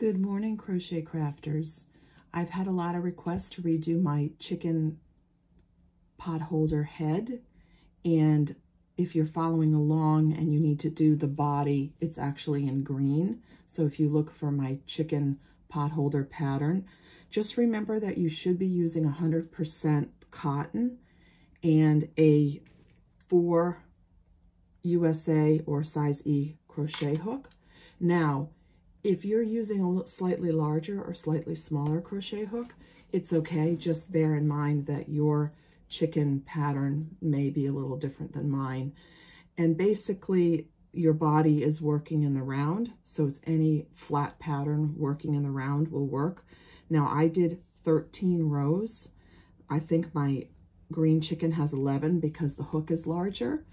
Good morning, crochet crafters. I've had a lot of requests to redo my chicken pot holder head. And if you're following along and you need to do the body, it's actually in green. So if you look for my chicken pot holder pattern, just remember that you should be using 100% cotton and a 4 USA or size E crochet hook. Now, if you're using a slightly larger or slightly smaller crochet hook, it's okay. Just bear in mind that your chicken pattern may be a little different than mine. And basically, your body is working in the round, so it's any flat pattern working in the round will work. Now, I did 13 rows. I think my green chicken has 11 because the hook is larger,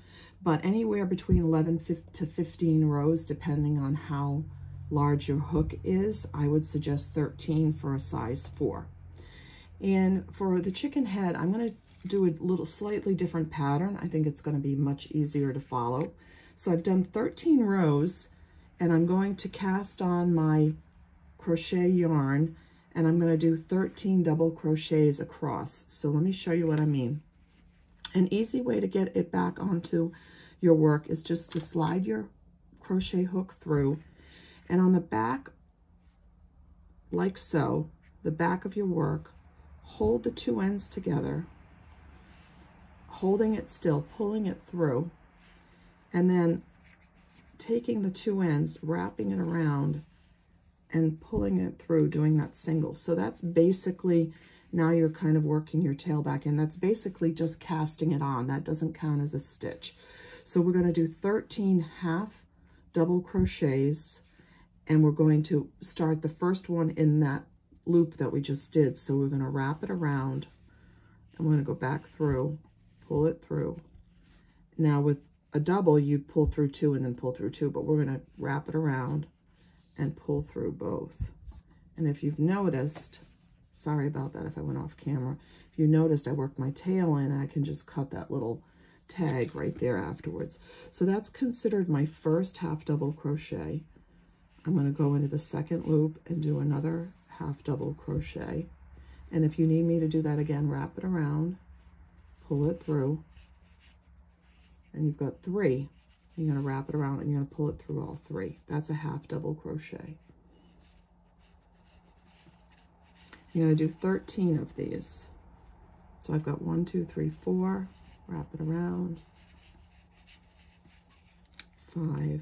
but anywhere between 11 to 15 rows, depending on how large your hook is, I would suggest 13 for a size 4. And for the chicken head, I'm going to do a little slightly different pattern. I think it's going to be much easier to follow. So I've done 13 rows, and I'm going to cast on my crochet yarn, and I'm going to do 13 double crochets across. So let me show you what I mean. An easy way to get it back onto your work is just to slide your crochet hook through and on the back, like so, the back of your work, hold the two ends together, holding it still, pulling it through, and then taking the two ends, wrapping it around, and pulling it through, doing that single. So that's basically, now you're kind of working your tail back in. That's basically just casting it on. That doesn't count as a stitch. So we're going to do 13 half double crochets and we're going to start the first one in that loop that we just did. So we're going to wrap it around and we're going to go back through, pull it through. Now with a double, you pull through two and then pull through two, but we're going to wrap it around and pull through both. And if you've noticed, sorry about that if I went off camera, if you noticed I worked my tail in, I can just cut that little tag right there afterwards. So that's considered my first half double crochet. I'm going to go into the second loop and do another half double crochet. And if you need me to do that again, wrap it around, pull it through, and you've got three. You're going to wrap it around and you're going to pull it through all three. That's a half double crochet. You're going to do 13 of these. So I've got one, two, three, four, wrap it around, five,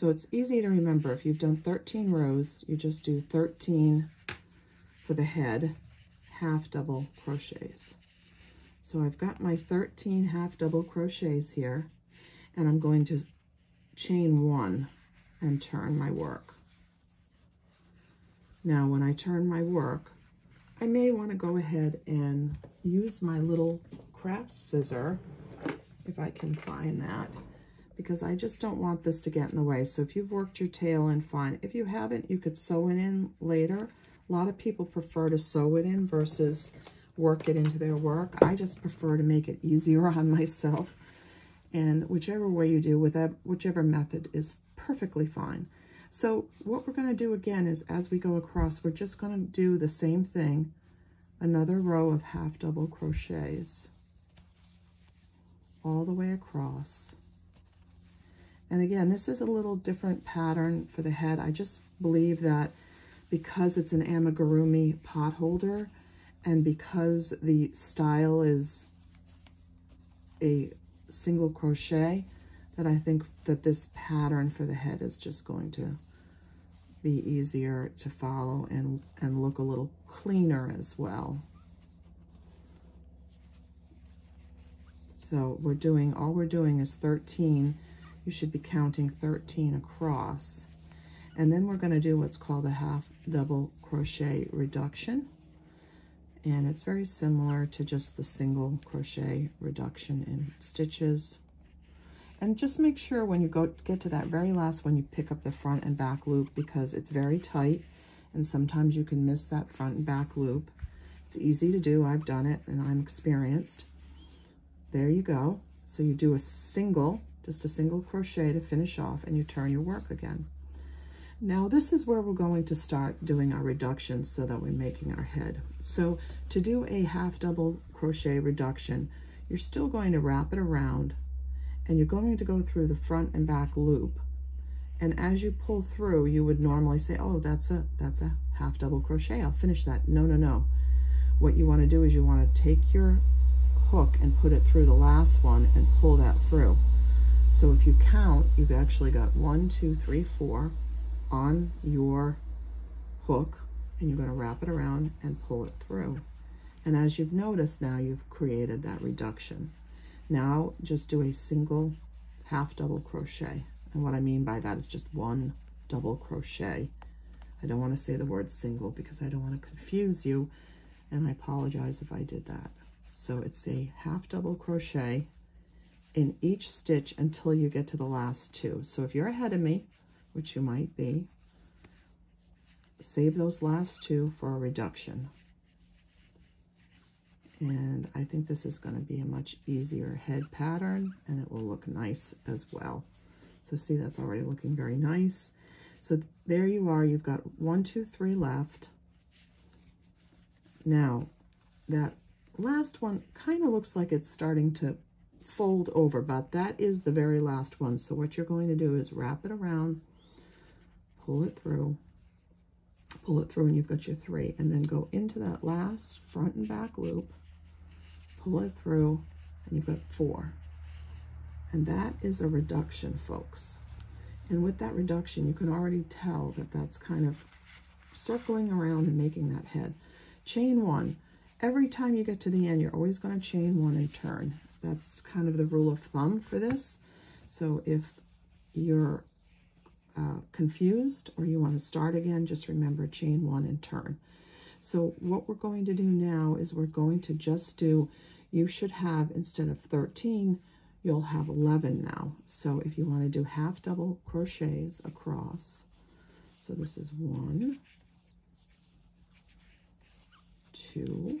so it's easy to remember. If you've done 13 rows, you just do 13 for the head, half double crochets. So I've got my 13 half double crochets here, and I'm going to chain one and turn my work. Now, when I turn my work, I may want to go ahead and use my little craft scissor, if I can find that, because I just don't want this to get in the way. So if you've worked your tail in, fine. If you haven't, you could sew it in later. A lot of people prefer to sew it in versus work it into their work. I just prefer to make it easier on myself. And whichever way you do with that, whichever method is perfectly fine. So what we're going to do again is as we go across, we're just going to do the same thing, another row of half double crochets all the way across. And again, this is a little different pattern for the head. I just believe that because it's an amigurumi pot holder and because the style is a single crochet, that I think that this pattern for the head is just going to be easier to follow and, and look a little cleaner as well. So we're doing, all we're doing is 13 you should be counting 13 across. And then we're going to do what's called a half double crochet reduction. And it's very similar to just the single crochet reduction in stitches. And just make sure when you go get to that very last one, you pick up the front and back loop because it's very tight and sometimes you can miss that front and back loop. It's easy to do. I've done it and I'm experienced. There you go. So you do a single, just a single crochet to finish off and you turn your work again. Now this is where we're going to start doing our reductions so that we're making our head. So to do a half double crochet reduction, you're still going to wrap it around and you're going to go through the front and back loop. And as you pull through, you would normally say, oh, that's a, that's a half double crochet. I'll finish that. No, no, no. What you want to do is you want to take your hook and put it through the last one and pull that through. So if you count, you've actually got one, two, three, four on your hook and you're going to wrap it around and pull it through. And as you've noticed now, you've created that reduction. Now just do a single half double crochet. And what I mean by that is just one double crochet. I don't want to say the word single because I don't want to confuse you. And I apologize if I did that. So it's a half double crochet in each stitch until you get to the last two. So if you're ahead of me, which you might be, save those last two for a reduction. And I think this is going to be a much easier head pattern and it will look nice as well. So see, that's already looking very nice. So there you are. You've got one, two, three left. Now, that last one kind of looks like it's starting to fold over, but that is the very last one. So what you're going to do is wrap it around, pull it through, pull it through, and you've got your three. And then go into that last front and back loop, pull it through, and you've got four. And that is a reduction, folks. And with that reduction, you can already tell that that's kind of circling around and making that head. Chain one. Every time you get to the end, you're always going to chain one and turn. That's kind of the rule of thumb for this. So if you're uh, confused or you want to start again, just remember chain one and turn. So what we're going to do now is we're going to just do, you should have, instead of 13, you'll have 11 now. So if you want to do half double crochets across, so this is one, two,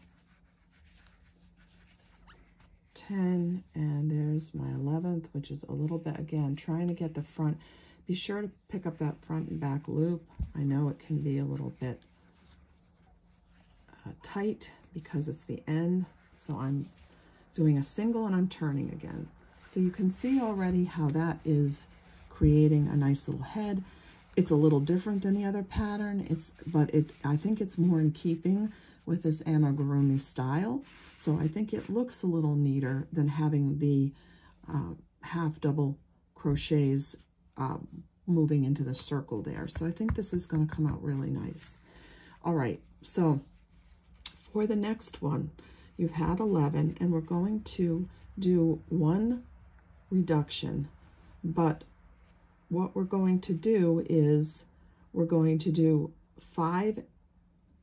10, and there's my 11th, which is a little bit, again, trying to get the front. Be sure to pick up that front and back loop. I know it can be a little bit uh, tight because it's the end. So I'm doing a single and I'm turning again. So you can see already how that is creating a nice little head. It's a little different than the other pattern, It's but it I think it's more in keeping with this amigurumi style. So I think it looks a little neater than having the uh, half double crochets uh, moving into the circle there. So I think this is going to come out really nice. All right, so for the next one, you've had 11, and we're going to do one reduction, but what we're going to do is we're going to do five,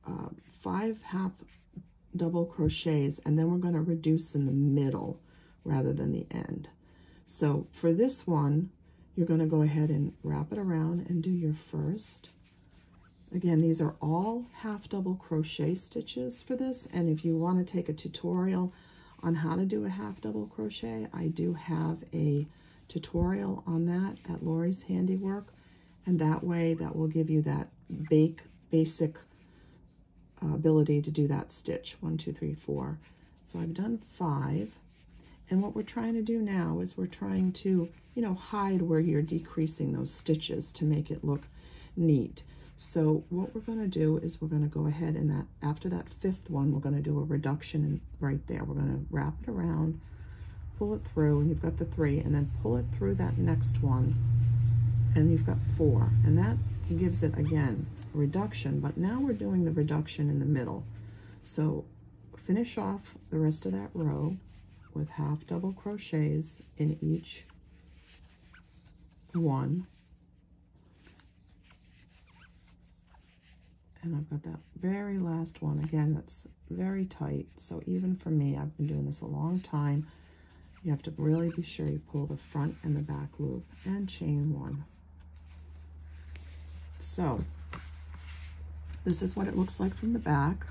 uh, five half double crochets, and then we're going to reduce in the middle rather than the end. So for this one, you're going to go ahead and wrap it around and do your first. Again, these are all half double crochet stitches for this. And if you want to take a tutorial on how to do a half double crochet, I do have a tutorial on that at Lori's Handy Work. And that way, that will give you that bake, basic Uh, ability to do that stitch. One, two, three, four. So I've done five. And what we're trying to do now is we're trying to, you know, hide where you're decreasing those stitches to make it look neat. So what we're going to do is we're going to go ahead and that after that fifth one, we're going to do a reduction in, right there. We're going to wrap it around, pull it through, and you've got the three, and then pull it through that next one, and you've got four. And that gives it, again, reduction, but now we're doing the reduction in the middle. So finish off the rest of that row with half double crochets in each one. And I've got that very last one again that's very tight. So even for me I've been doing this a long time. You have to really be sure you pull the front and the back loop and chain one so this is what it looks like from the back.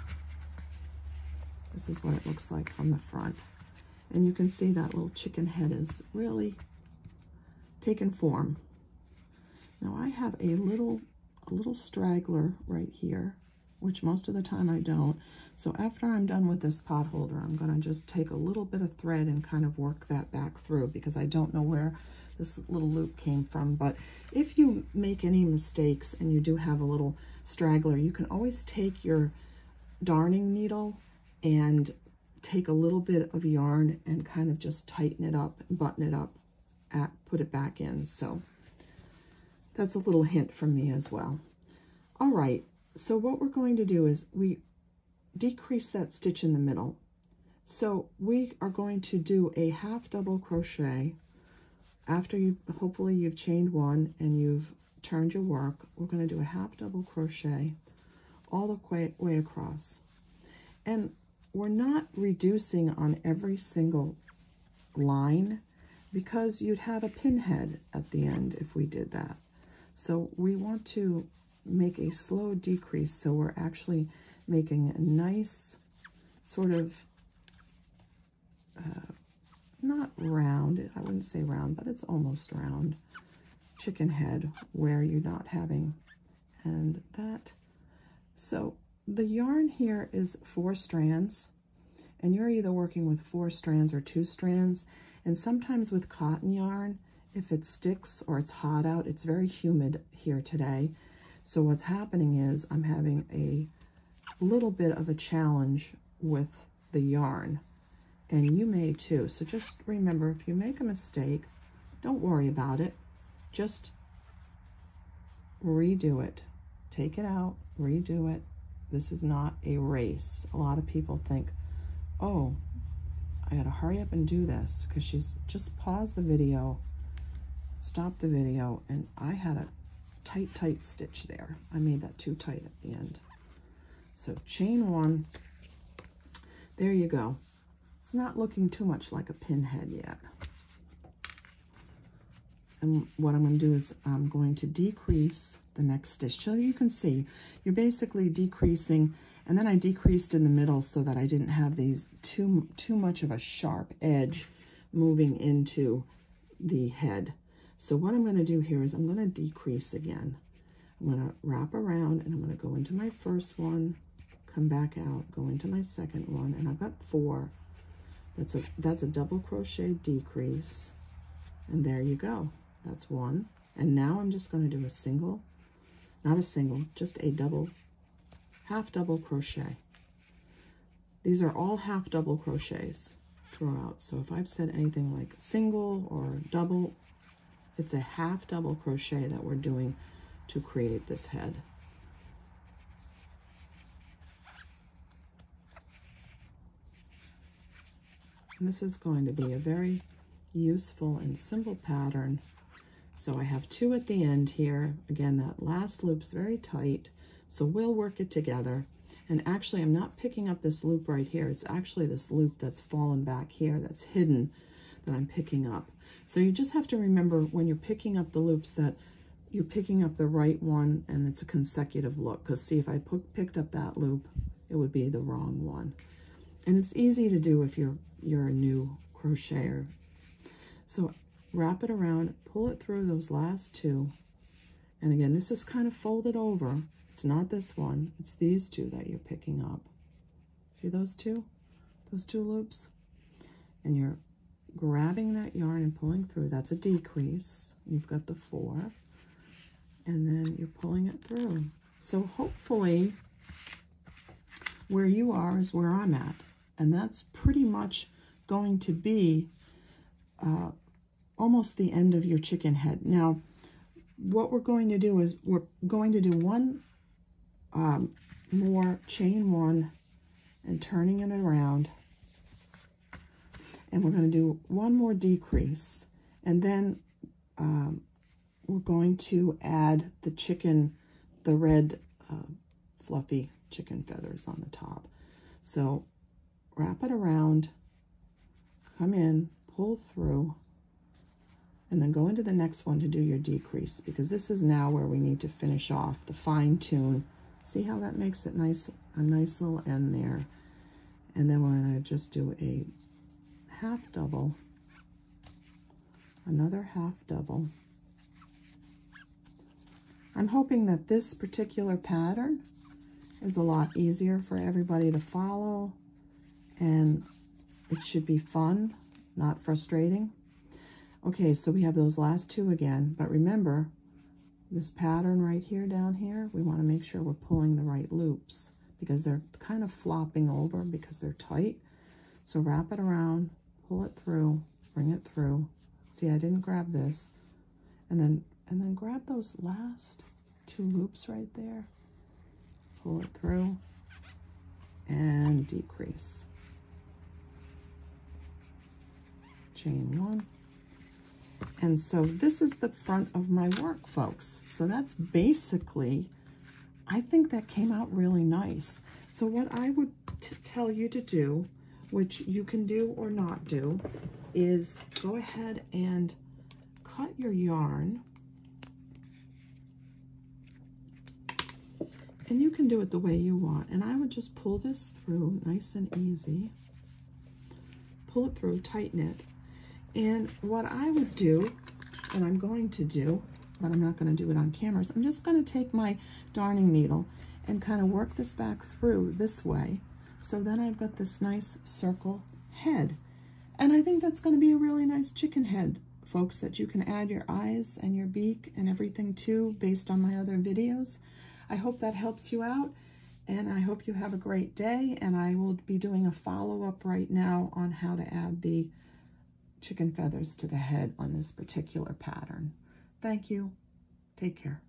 This is what it looks like from the front. And you can see that little chicken head is really taken form. Now I have a little a little straggler right here, which most of the time I don't. So after I'm done with this pot holder, I'm going to just take a little bit of thread and kind of work that back through because I don't know where this little loop came from. But if you make any mistakes and you do have a little straggler, you can always take your darning needle and take a little bit of yarn and kind of just tighten it up, button it up, at, put it back in. So that's a little hint from me as well. All right, so what we're going to do is we decrease that stitch in the middle. So we are going to do a half double crochet after you hopefully you've chained one and you've turned your work. We're going to do a half double crochet all the way, way across. And we're not reducing on every single line because you'd have a pinhead at the end if we did that. So we want to make a slow decrease so we're actually making a nice sort of, uh, not round, I wouldn't say round, but it's almost round, chicken head where you're not having, and that, so the yarn here is four strands, and you're either working with four strands or two strands, and sometimes with cotton yarn, if it sticks or it's hot out. It's very humid here today. So what's happening is I'm having a little bit of a challenge with the yarn. And you may too. So just remember, if you make a mistake, don't worry about it. Just redo it. Take it out, redo it. This is not a race. A lot of people think, oh, I gotta hurry up and do this because she's just pause the video stopped the video and I had a tight, tight stitch there. I made that too tight at the end. So chain one, there you go. It's not looking too much like a pinhead yet. And what I'm going to do is I'm going to decrease the next stitch. So you can see, you're basically decreasing, and then I decreased in the middle so that I didn't have these too, too much of a sharp edge moving into the head. So what I'm going to do here is I'm going to decrease again. I'm going to wrap around and I'm going to go into my first one, come back out, go into my second one, and I've got four. That's a, that's a double crochet decrease. And there you go. That's one. And now I'm just going to do a single, not a single, just a double, half double crochet. These are all half double crochets throughout. So if I've said anything like single or double, it's a half double crochet that we're doing to create this head. And this is going to be a very useful and simple pattern. So I have two at the end here. Again, that last loop's very tight, so we'll work it together. And actually, I'm not picking up this loop right here. It's actually this loop that's fallen back here that's hidden that I'm picking up. So you just have to remember when you're picking up the loops that you're picking up the right one and it's a consecutive look. Because see, if I picked up that loop, it would be the wrong one. And it's easy to do if you're, you're a new crocheter. So wrap it around, pull it through those last two. And again, this is kind of folded over. It's not this one. It's these two that you're picking up. See those two? Those two loops? And you're grabbing that yarn and pulling through. That's a decrease. You've got the four. And then you're pulling it through. So hopefully where you are is where I'm at. And that's pretty much going to be uh, almost the end of your chicken head. Now, what we're going to do is we're going to do one um, more chain one and turning it around. And we're going to do one more decrease. And then um, we're going to add the chicken, the red uh, fluffy chicken feathers on the top. So wrap it around, come in, pull through, and then go into the next one to do your decrease because this is now where we need to finish off the fine tune. See how that makes it nice, a nice little end there. And then we're gonna just do a half double, another half double. I'm hoping that this particular pattern is a lot easier for everybody to follow and it should be fun, not frustrating. Okay, so we have those last two again, but remember this pattern right here down here, we want to make sure we're pulling the right loops because they're kind of flopping over because they're tight. So wrap it around, pull it through, bring it through. See, I didn't grab this. And then, and then grab those last two loops right there pull it through and decrease. Chain one. And so this is the front of my work, folks. So that's basically, I think that came out really nice. So what I would tell you to do, which you can do or not do, is go ahead and cut your yarn And you can do it the way you want. And I would just pull this through nice and easy. Pull it through, tighten it. And what I would do, and I'm going to do, but I'm not going to do it on camera, so I'm just going to take my darning needle and kind of work this back through this way. So then I've got this nice circle head. And I think that's going to be a really nice chicken head, folks, that you can add your eyes and your beak and everything to based on my other videos. I hope that helps you out and I hope you have a great day and I will be doing a follow-up right now on how to add the chicken feathers to the head on this particular pattern. Thank you. Take care.